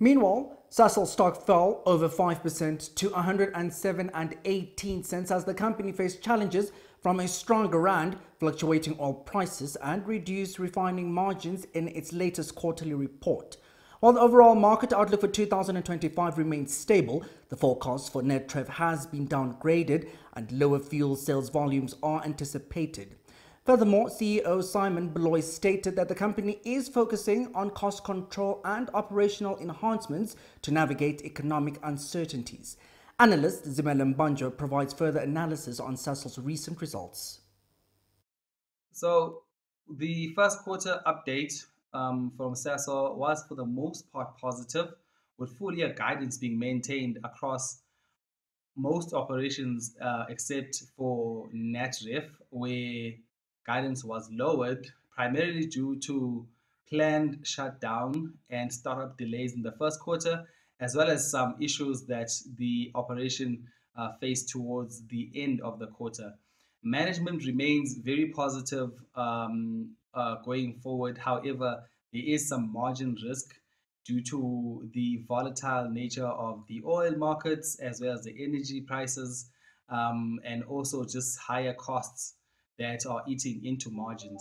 Meanwhile, Sasol stock fell over 5% to 107 and 18 cents as the company faced challenges from a stronger rand, fluctuating oil prices and reduced refining margins in its latest quarterly report. While the overall market outlook for 2025 remains stable, the forecast for net has been downgraded and lower fuel sales volumes are anticipated. Furthermore, CEO Simon Baloyi stated that the company is focusing on cost control and operational enhancements to navigate economic uncertainties. Analyst Zimele Mbanjwa provides further analysis on Sasol's recent results. So, the first quarter update um, from Sasol was for the most part positive, with full year guidance being maintained across most operations uh, except for NatRef, where guidance was lowered primarily due to planned shutdown and startup delays in the first quarter, as well as some issues that the operation uh, faced towards the end of the quarter. Management remains very positive um, uh, going forward. However, there is some margin risk due to the volatile nature of the oil markets as well as the energy prices um, and also just higher costs that are eating into margins.